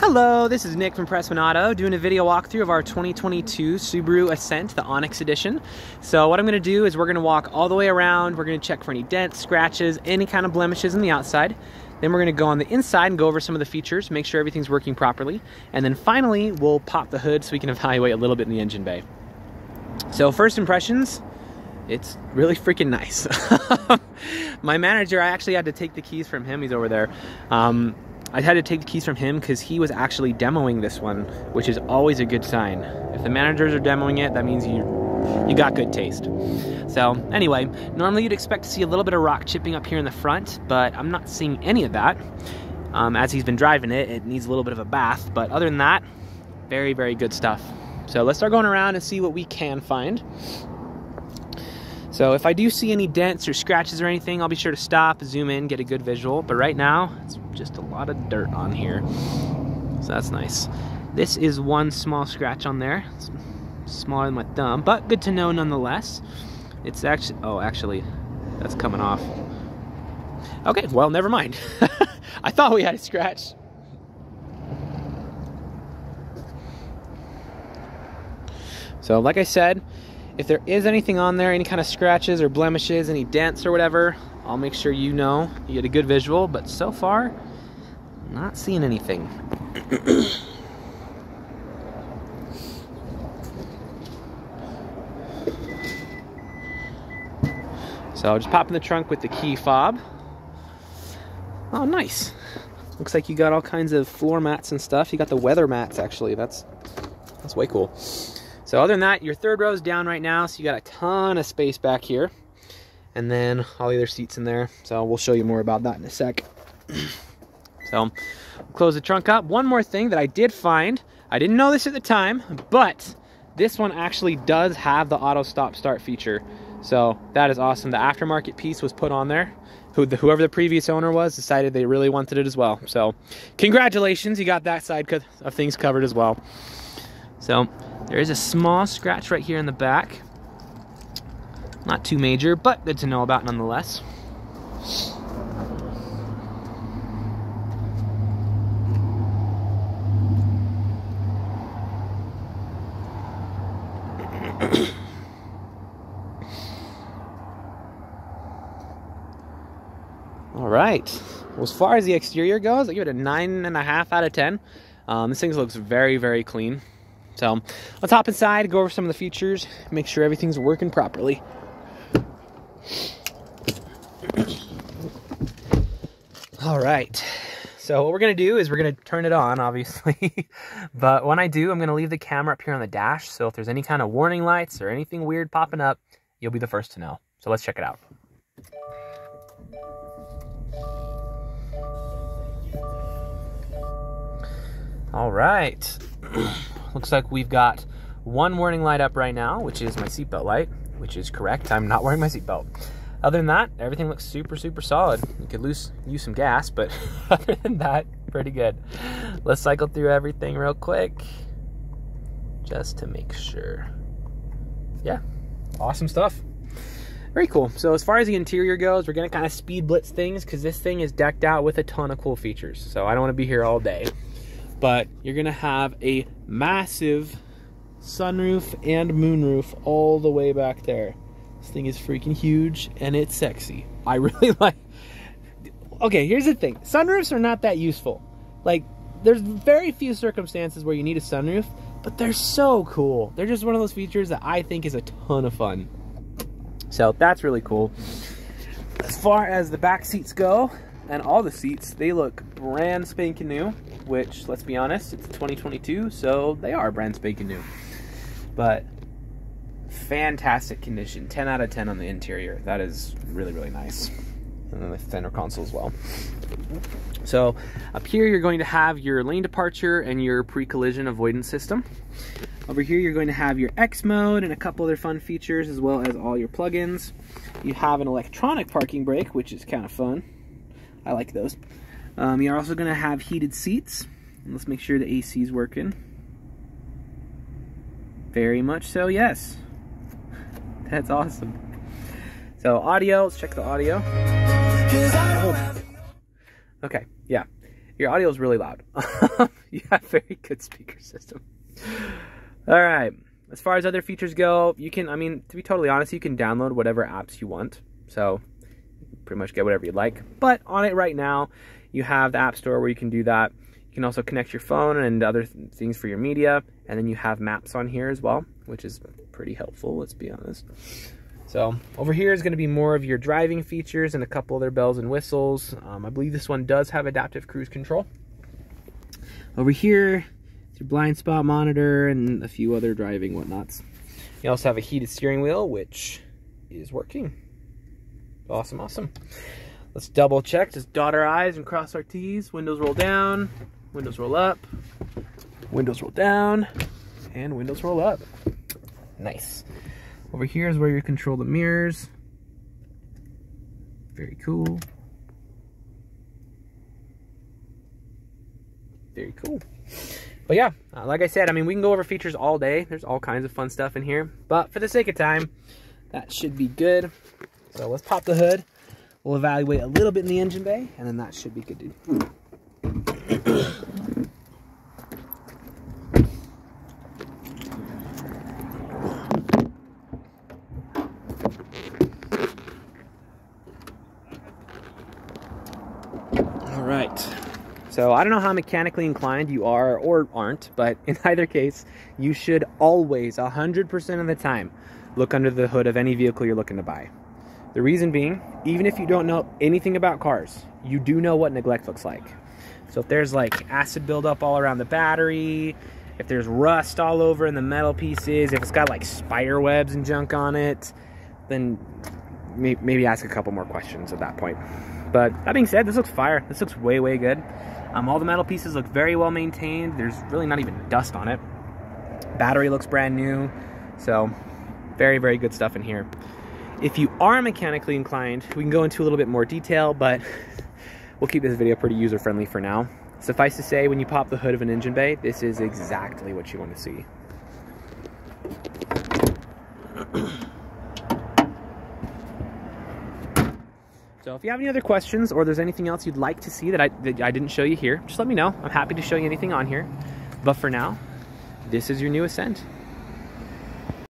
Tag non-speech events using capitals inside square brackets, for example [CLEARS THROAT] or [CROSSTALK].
Hello, this is Nick from Prestman Auto doing a video walkthrough of our 2022 Subaru Ascent, the Onyx Edition. So what I'm going to do is we're going to walk all the way around, we're going to check for any dents, scratches, any kind of blemishes on the outside. Then we're going to go on the inside and go over some of the features, make sure everything's working properly. And then finally, we'll pop the hood so we can [LAUGHS] evaluate a little bit in the engine bay. So first impressions, it's really freaking nice. [LAUGHS] My manager, I actually had to take the keys from him. He's over there. Um, I had to take the keys from him because he was actually demoing this one, which is always a good sign. If the managers are demoing it, that means you you got good taste. So anyway, normally you'd expect to see a little bit of rock chipping up here in the front, but I'm not seeing any of that. Um, as he's been driving it, it needs a little bit of a bath, but other than that, very, very good stuff. So let's start going around and see what we can find. So if I do see any dents or scratches or anything, I'll be sure to stop, zoom in, get a good visual. But right now, it's just a lot of dirt on here. So that's nice. This is one small scratch on there. It's smaller than my thumb, but good to know nonetheless. It's actually, oh, actually, that's coming off. Okay, well, never mind. [LAUGHS] I thought we had a scratch. So like I said, if there is anything on there, any kind of scratches or blemishes, any dents or whatever, I'll make sure you know. You get a good visual, but so far, not seeing anything. so I'll just pop in the trunk with the key fob. Oh, nice. Looks like you got all kinds of floor mats and stuff. You got the weather mats, actually. That's, that's way cool. So other than that, your third row is down right now, so you got a ton of space back here. And then all the other seats in there. So we'll show you more about that in a sec. [CLEARS THROAT] so close the trunk up. One more thing that I did find, I didn't know this at the time, but this one actually does have the auto stop start feature. So that is awesome. The aftermarket piece was put on there. Whoever the previous owner was decided they really wanted it as well. So congratulations, you got that side of things covered as well. So there is a small scratch right here in the back. Not too major, but good to know about nonetheless. [COUGHS] All right. Well, as far as the exterior goes, I give it a nine and a half out of 10. Um, this thing looks very, very clean. So let's hop inside, go over some of the features, make sure everything's working properly. All right. So what we're going to do is we're going to turn it on, [LAUGHS] obviously. but when I do, I'm going to leave the camera up here on the dash. So if there's any kind of warning lights or anything weird popping up, you'll be the first to know. So let's check it out. All right. [CLEARS THROAT] Looks like we've got one warning light up right now, which is my seatbelt light, which is correct. I'm not wearing my seatbelt. Other than that, everything looks super, super solid. You could lose, use some gas, but [LAUGHS] other than that, pretty good. Let's cycle through everything real quick, just to make sure. Yeah, awesome stuff. Very cool. So as far as the interior goes, we're gonna kind of speed blitz things because this thing is decked out with a ton of cool features. So I don't want to be here all day but you're gonna have a massive sunroof and moonroof all the way back there. This thing is freaking huge and it's sexy. I [LAUGHS] really like. Okay, here's the thing sunroofs are not that useful. Like, there's very few circumstances where you need a sunroof, but they're so cool. They're just one of those features that I think is a ton of fun. So that's really cool. As far as the back seats go, and all the seats, they look brand spanking new which, let's be honest, it's 2022, so they are brand spanking new. But fantastic condition. 10 out of 10 on the interior. That is really, really nice. And then the center console as well. So up here, you're going to have your lane departure and your pre-collision avoidance system. Over here, you're going to have your X mode and a couple other fun features, as well as all your plugins. You have an electronic parking brake, which is kind of fun. I like those. Um, you're also going to have heated seats. Let's make sure the AC is working. Very much so, yes. [LAUGHS] That's awesome. So audio, let's check the audio. Okay, yeah. Your audio is really loud. [LAUGHS] yeah, very good speaker system. All right. As far as other features go, you can, I mean, to be totally honest, you can download whatever apps you want. So pretty much get whatever you like. But on it right now, you have the App Store where you can do that. You can also connect your phone and other th things for your media. And then you have maps on here as well, which is pretty helpful, let's be honest. So over here is going to be more of your driving features and a couple other bells and whistles. Um, I believe this one does have adaptive cruise control. Over here, it's your blind spot monitor and a few other driving whatnots. You also have a heated steering wheel, which is working. Awesome, awesome. Let's double check, just dot our I's and cross our T's. Windows roll down, windows roll up, windows roll down, and windows roll up. Nice. Over here is where you control the mirrors. Very cool. Very cool. But yeah, uh, like I said, I mean, we can go over features all day. There's all kinds of fun stuff in here. But for the sake of time, that should be good. So let's pop the hood. We'll evaluate a little bit in the engine bay, and then that should be good, right. So I don't know how mechanically inclined you are or aren't, but [LAUGHS] in either case, you should always, 100% of the time, look under the hood of any vehicle you're looking to buy. The reason being, even if you don't know anything about cars, you do know what neglect looks like. So if there's like acid buildup all around the battery, if there's rust all over in the metal pieces, if it's got like spider webs and junk on it, then maybe ask a couple more questions at that point. But that being said, this looks fire. This looks way, way good. Um, all the metal pieces look very well maintained. There's really not even dust on it. Battery looks brand new. So very, very good stuff in here. If you are mechanically inclined, we can go into a little bit more detail, but we'll keep this video pretty user-friendly for now. Suffice to say, when you pop the hood of an engine bay, this is exactly what you want to see. [CLEARS THROAT] So if you have any other questions or there's anything else you'd like to see that I, that I didn't show you here, just let me know. I'm happy to show you anything on here. But for now, this is your new Ascent.